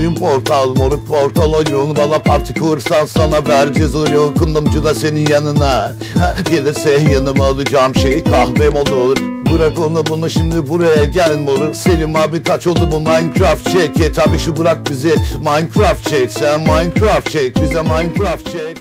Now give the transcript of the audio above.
oyun portal moruk portal oyun. Valla parti kursan sana vereceğiz oyun. Kundumcu da senin yanına. Gelirse yanıma alacağım şey kahvem olur. Bırak onu bunu şimdi buraya gel moruk. Selim abi kaç oldu bu Minecraft çek Ye tabi şu bırak bizi. Minecraft çek Sen Minecraft çek. Bize Minecraft çek.